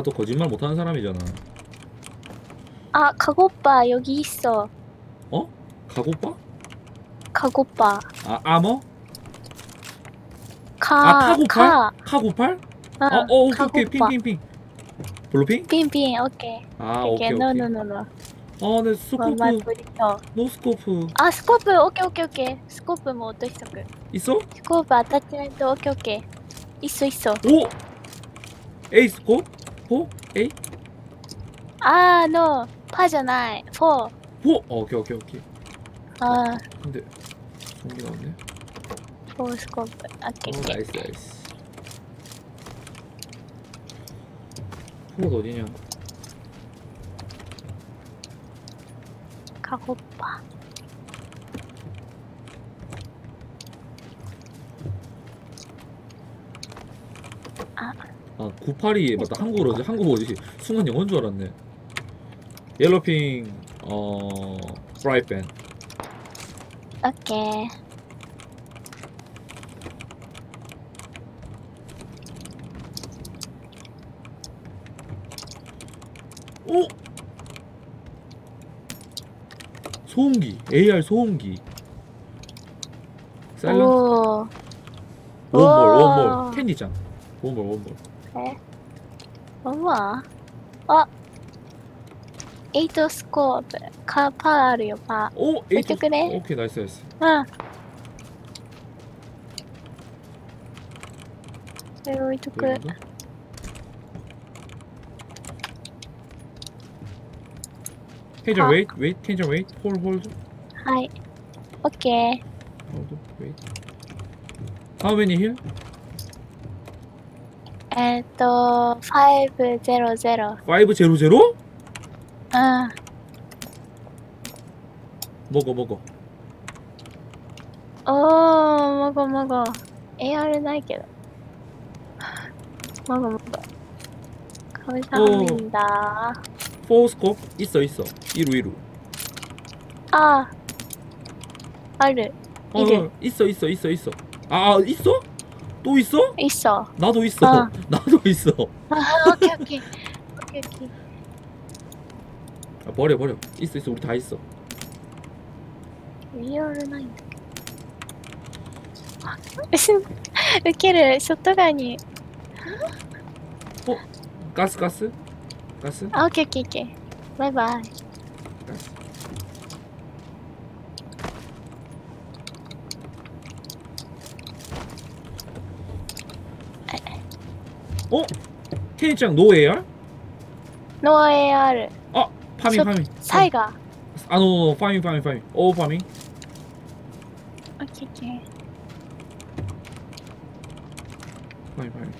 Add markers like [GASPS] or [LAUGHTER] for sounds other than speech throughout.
내가 또 거짓말 못하는 사람이잖아. 아, 카고팔 여기 있어. 어? 카고팔? 카고팔. 아, 아머? 가. 아, 카고팔? 카고팔? 아, 어, 어, 오케이, 오케이, ping, ping, ping. Blue ping? Ping ping, 오케이. 아, 오케이, no no no no. 아, 네, scope. No scope. 아, scope, 오케이, 오케이, 오케이. Scope 뭐 어떠시죠? 있어? Scope attachment, 오케이, 오케이. 있어, 있어. 오! 에이 스코프? 포? A? あーのパじゃないフォー 포! 어, 오케이 오케이 오케이 あ 근데 전기 나왔네 ーフォースコープオッケー 어 オッケー 나이스 나이스 포가 어디냐 カゴッ 아 982 맞다. 한국어로지. 한국어지? 순간 영어인 줄 알았네. 옐로핑 어... 프라이팬 오케이. 오! 소음기. AR 소음기. 셀런 원볼 원볼 캔디장 원볼 원볼 え？うわあエイトスコープ。か、パーあるよ、パー。お、エ。置いてくれ。オッケー、ナイスナイス。うん。それ置いとく。ケンちゃん、ウェイ、ウェイ、ケンちゃん、ウェイ、ホール、ホール。はい。オッケー。あ上にいる えっ、と500 500? うん。 먹어, 먹어. おー、もごもご。AR ないけど。もごもご。감사합니다4 scope? 있어, 있어. 1루, 1루. ああ。ある。 어, 이래. 있어, 있어, 있어, 있어. 아, 아, 있어? 또 있어? 있어. 나도 있어. 어. [LAUGHS] 나도 있어. 아, 오케이, 오케이. 오케이, 아, 버려, 버려. 있어, 있어. 우리 다 있어. 리얼은 아닌데. 으케를 쇼트가니. 어? 가스, 가스? 가스? 아, 오케이, 오케이, 오케이. 바이바이. 어? 캔디짱 no AR? No AR. 아, farming farming. 사이가. 아, no farming farming farming. 오 farming. 오케이 오케이. Farming farming.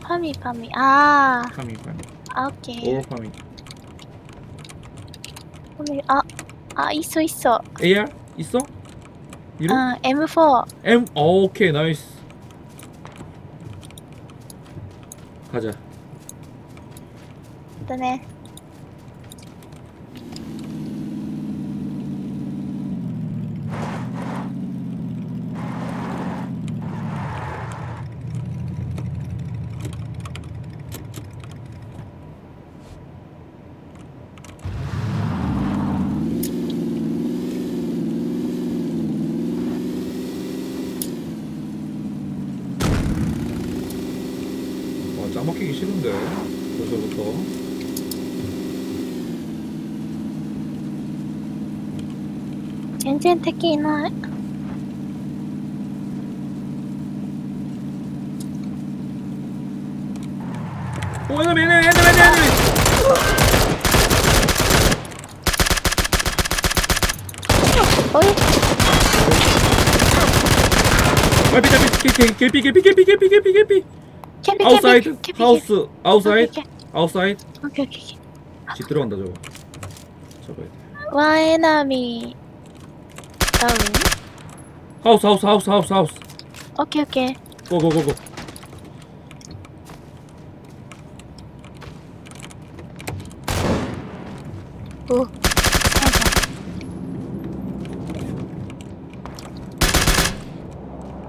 Farming farming. 아. Farming farming. 아 오케이. 오 farming. 오늘 아, 아 있어 있어. AR 있어? いる? 아, M4. M 어, 오케이 nice. 가자 だね。全然敵いないおエンドミエンドミエンドミエンドミおいおいピカピカピカピカピカピカピカピピ outside house outside outside okay okay okay. चित्रों अंदर जो सब वाह एनामी going? House, house, house, house, house. Okay, okay. Go, go, go, go. Oh.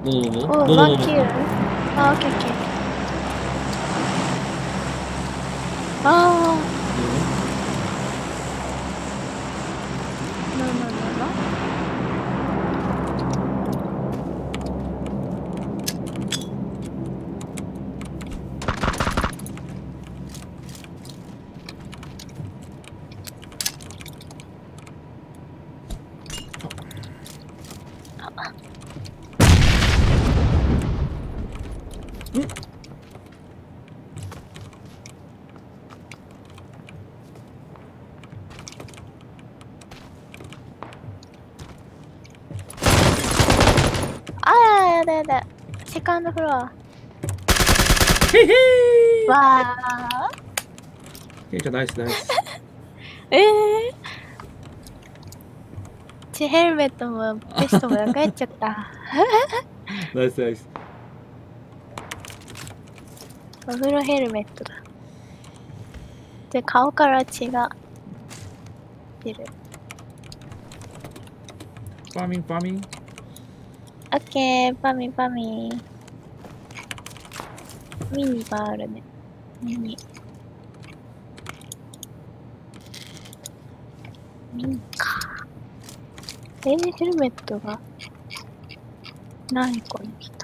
No, no, no. Oh, no, here. Oh, okay, okay. Oh. あやだやだ。セカンドフロア。へへーわあケイちゃんナイスナイス。え [LAUGHS] えー、ヘルメットもベストもなくなっちゃった。[LAUGHS] ナイスナイス。マフロヘルメットだ。で、顔から血が出る。パミンパミン。オッケー、パミンパミン。ミニがあるね。ミニ。ミニか。え、ヘルメットが何これ。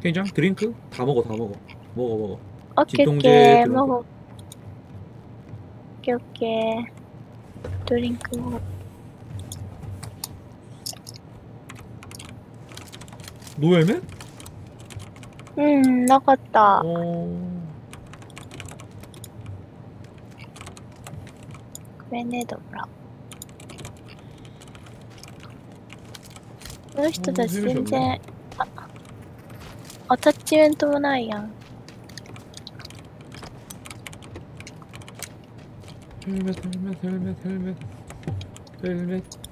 괜찮? 드링크? 다 먹어 다 먹어. 먹어 먹어. 오케이 오케이 드링크. 먹어. 오케이 오케이. 드링크 먹어. 노예맨? 응 먹었다. 어... 그네도 뭐라고 이人たち全然 アタッチメントもないやん。ヘルメット、ヘルメット、ヘルメット、ヘルメット。ヘルメット。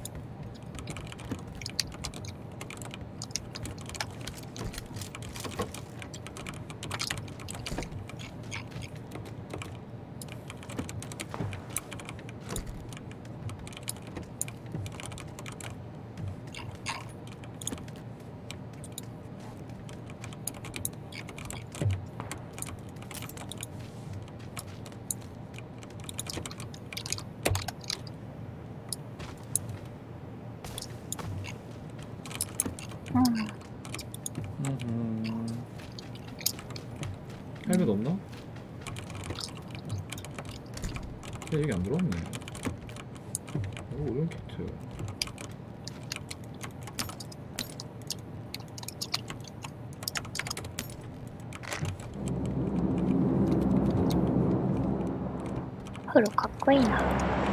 들었네 어, 이거 오른 키트 프로 갖고 있나?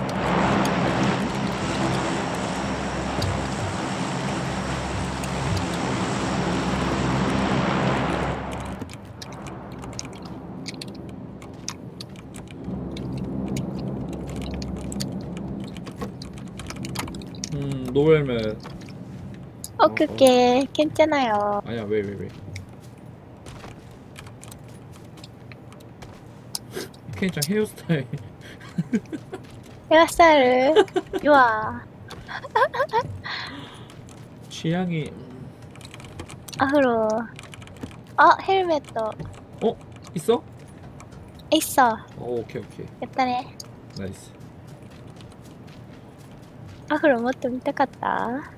어 그게 괜찮아요. 아니야 왜 왜 왜, 케이짱 헤어스타일. [LAUGHS] 헤어스타일을 좋아. 취향이 음. 아으로. 어 헬멧도 어 있어? 있어. 오 오케이 오케이 예쁘네. 나이스. 아으로 뭐 좀 이따 갔다.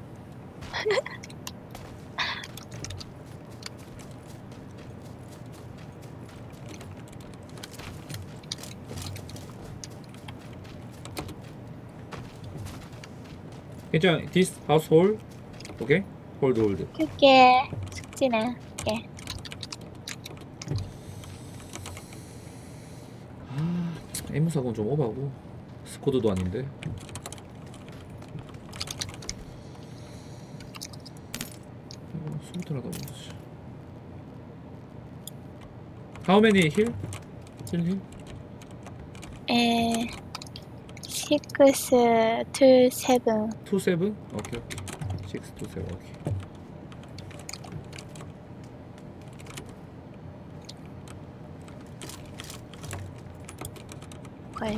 괜찮아. This household. 오케이. 홀드 홀드. 그게 숙지네. 예. 아, M 사건 좀 오바고. 스쿼드도 아닌데. 어, 수비트라다 보지. How many hill? 힐 힐? 에. 힐? えー、6 to 7 2 7? 오케이 오케이 6 to 7 오케이 가요.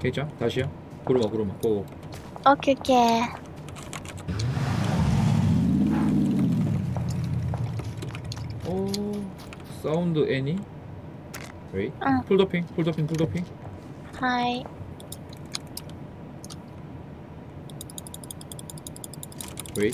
괜찮? 다시요? 구르마 구르마 고고 오케이 오케이. 오 사운드 애니 웨이 응. 풀더핑 풀더핑 풀더핑 はい。 웨이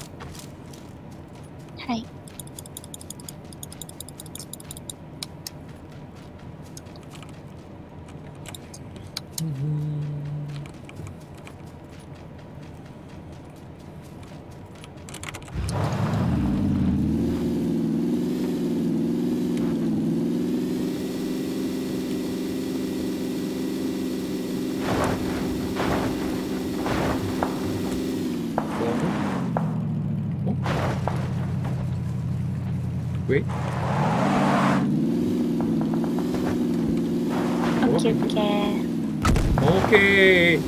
웨이 오케이. 오케이.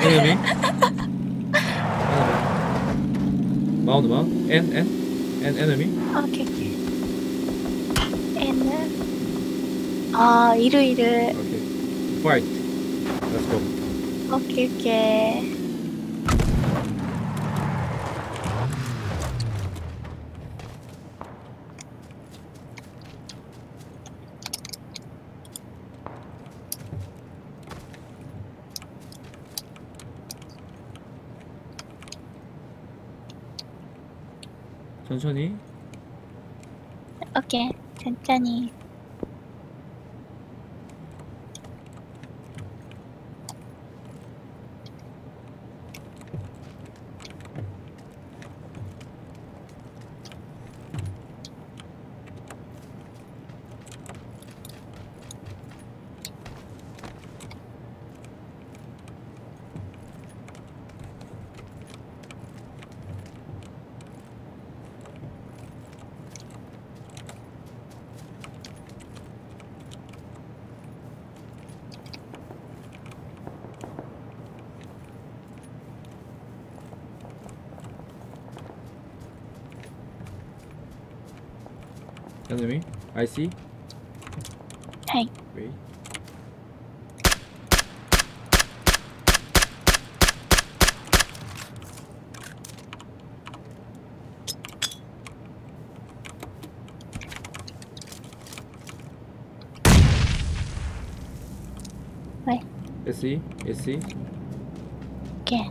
오케 이 아. 어? 어머 오케이. enemy 마운드 마운드 N N N enemy 오케이 오케이. N. 아 이르 이르. okay fight let's go 오케 천천히 오케이. 천천히. Enemy. I see. Hey. Wait. Hi. Is he? Is he? Okay.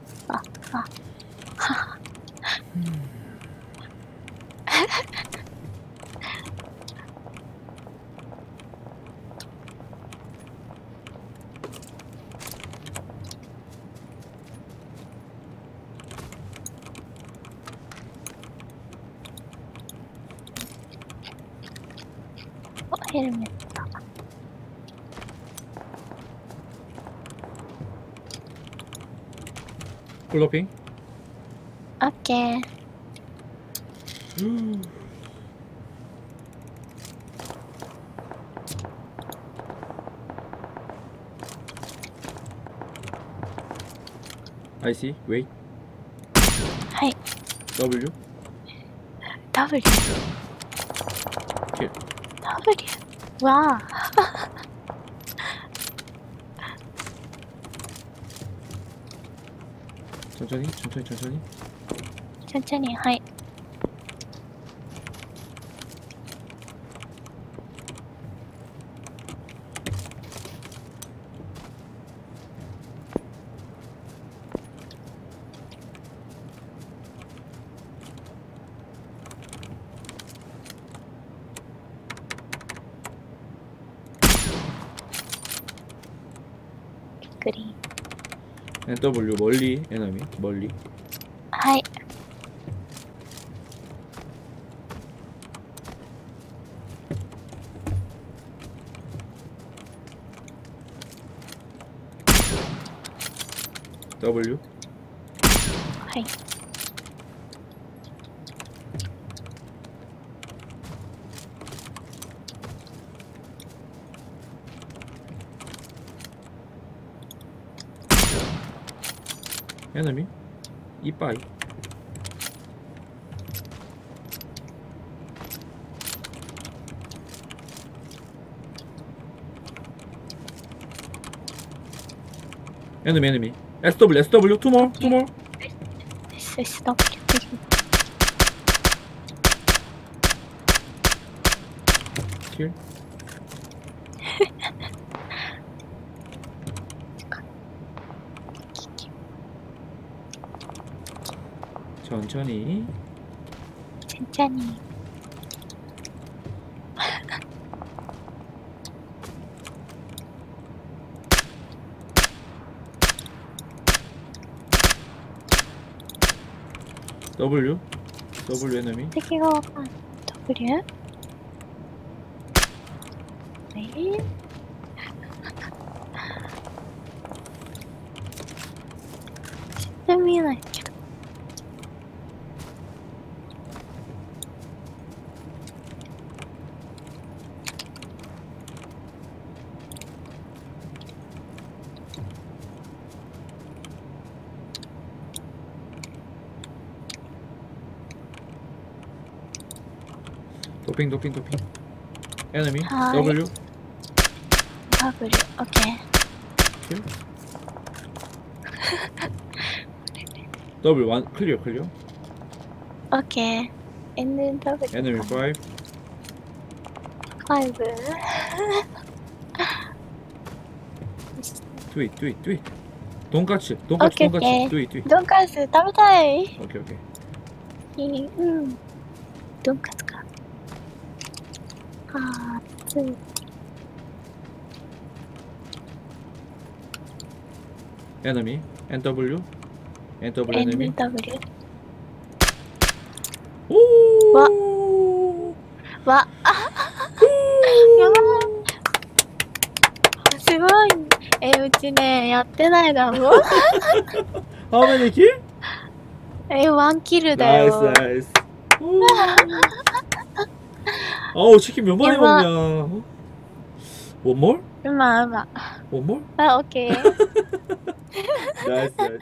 啊。Loki. Okay. [GASPS] I see. Wait. Hi. W. W. Here. W. Wow. 천천히 천천히 천천히 천천히 하이 NW 멀리 에너미 멀리 はい。 W はい。 에너미 이빠이. 에너미 에너미 SW SW 투몰 투몰 SSW 킬 천천히 천천히 W? W 에너미? 세계가 W? 네 [LAUGHS] 시스미나 えないけど。도핑 도핑 도핑 에너미 하이. W W, OK。 W 완 클리어 클리어 OK。NW。 에너미 5 5? 트윗 트윗 트윗 돈까츠 돈까츠 오케이, 돈까츠 오케이. 트윗 트윗 ドンカツ食べたい。 오케이 오케이 うん。ドンカツか。 あー、つい。Enemy? NW? NW enemy? NW。おーわわやばいすごいえ、うちね、やってないだもん。え、ワンキルだよ。ナイスナイス。[LAUGHS] 어우 치킨 몇 마리 먹냐? 어? 원 몰? 얼마 얼마. 원 몰? 아 오케이. [LAUGHS] 나이스 나이스.